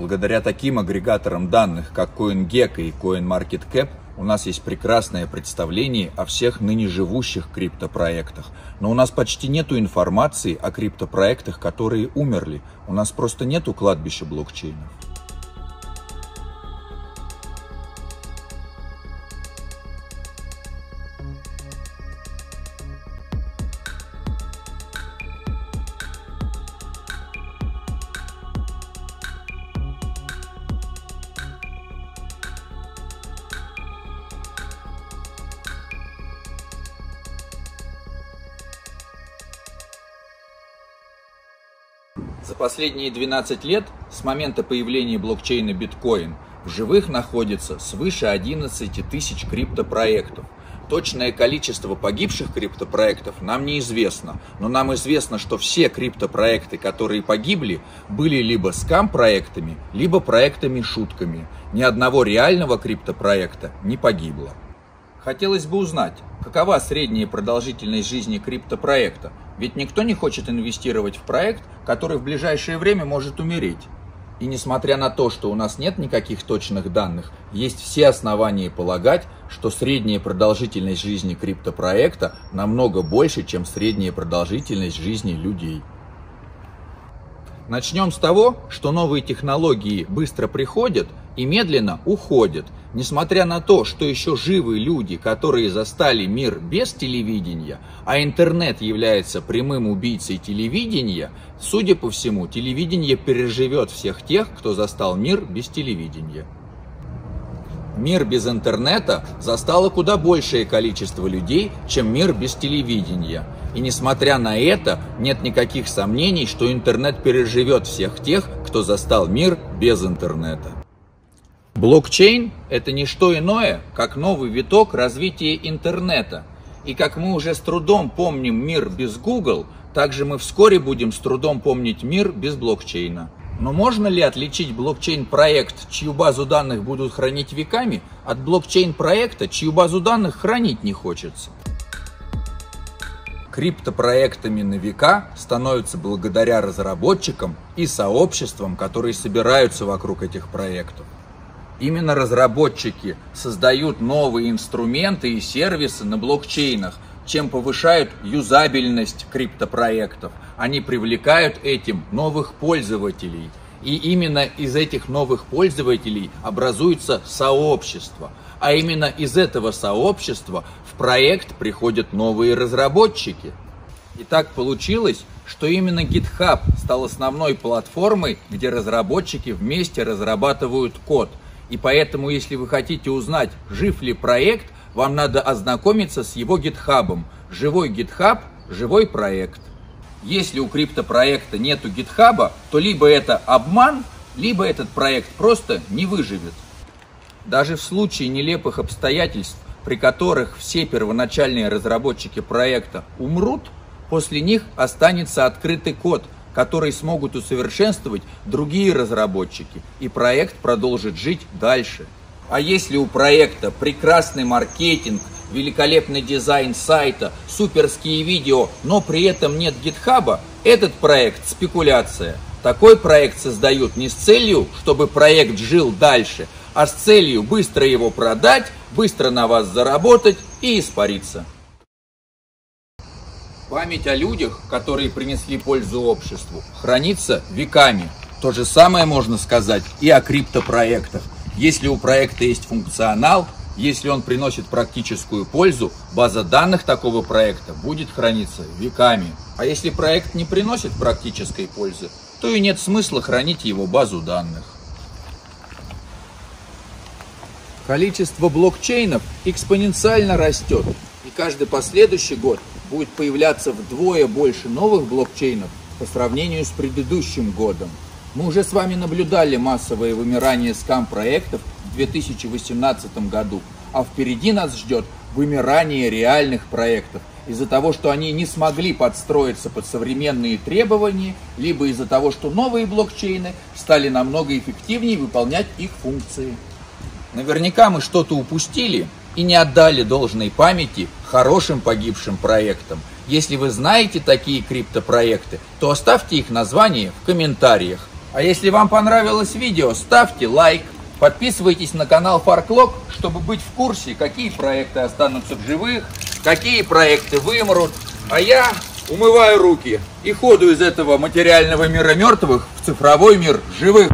Благодаря таким агрегаторам данных, как CoinGecko и CoinMarketCap, у нас есть прекрасное представление о всех ныне живущих криптопроектах. Но у нас почти нету информации о криптопроектах, которые умерли. У нас просто нету кладбища блокчейнов. За последние 12 лет, с момента появления блокчейна биткоин, в живых находится свыше 11 тысяч криптопроектов. Точное количество погибших криптопроектов нам неизвестно, но нам известно, что все криптопроекты, которые погибли, были либо скам-проектами, либо проектами-шутками. Ни одного реального криптопроекта не погибло. Хотелось бы узнать, какова средняя продолжительность жизни криптопроекта, ведь никто не хочет инвестировать в проект, который в ближайшее время может умереть. И несмотря на то, что у нас нет никаких точных данных, есть все основания полагать, что средняя продолжительность жизни криптопроекта намного больше, чем средняя продолжительность жизни людей. Начнем с того, что новые технологии быстро приходят и медленно уходят, несмотря на то, что еще живы люди, которые застали мир без телевидения, а интернет является прямым убийцей телевидения, судя по всему, телевидение переживет всех тех, кто застал мир без телевидения. Мир без интернета застало куда большее количество людей, чем мир без телевидения. И несмотря на это, нет никаких сомнений, что интернет переживет всех тех, кто застал мир без интернета. Блокчейн – это не что иное, как новый виток развития интернета. И как мы уже с трудом помним мир без Google, также мы вскоре будем с трудом помнить мир без блокчейна. Но можно ли отличить блокчейн-проект, чью базу данных будут хранить веками, от блокчейн-проекта, чью базу данных хранить не хочется? Криптопроектами на века становятся благодаря разработчикам и сообществам, которые собираются вокруг этих проектов. Именно разработчики создают новые инструменты и сервисы на блокчейнах, чем повышают юзабельность криптопроектов. Они привлекают этим новых пользователей. И именно из этих новых пользователей образуется сообщество. А именно из этого сообщества в проект приходят новые разработчики. И так получилось, что именно GitHub стал основной платформой, где разработчики вместе разрабатывают код – и поэтому, если вы хотите узнать, жив ли проект, вам надо ознакомиться с его гитхабом. Живой гитхаб – живой проект. Если у криптопроекта нету гитхаба, то либо это обман, либо этот проект просто не выживет. Даже в случае нелепых обстоятельств, при которых все первоначальные разработчики проекта умрут, после них останется открытый код – который смогут усовершенствовать другие разработчики, и проект продолжит жить дальше. А если у проекта прекрасный маркетинг, великолепный дизайн сайта, суперские видео, но при этом нет гитхаба, этот проект спекуляция. Такой проект создают не с целью, чтобы проект жил дальше, а с целью быстро его продать, быстро на вас заработать и испариться. Память о людях, которые принесли пользу обществу, хранится веками. То же самое можно сказать и о криптопроектах. Если у проекта есть функционал, если он приносит практическую пользу, база данных такого проекта будет храниться веками. А если проект не приносит практической пользы, то и нет смысла хранить его базу данных. Количество блокчейнов экспоненциально растет, и каждый последующий год будет появляться вдвое больше новых блокчейнов по сравнению с предыдущим годом. Мы уже с вами наблюдали массовое вымирание скам-проектов в 2018 году, а впереди нас ждет вымирание реальных проектов из-за того, что они не смогли подстроиться под современные требования, либо из-за того, что новые блокчейны стали намного эффективнее выполнять их функции. Наверняка мы что-то упустили, и не отдали должной памяти хорошим погибшим проектам. Если вы знаете такие криптопроекты, то оставьте их название в комментариях. А если вам понравилось видео, ставьте лайк, подписывайтесь на канал Фарклок, чтобы быть в курсе, какие проекты останутся в живых, какие проекты вымрут. А я умываю руки и ходу из этого материального мира мертвых в цифровой мир живых.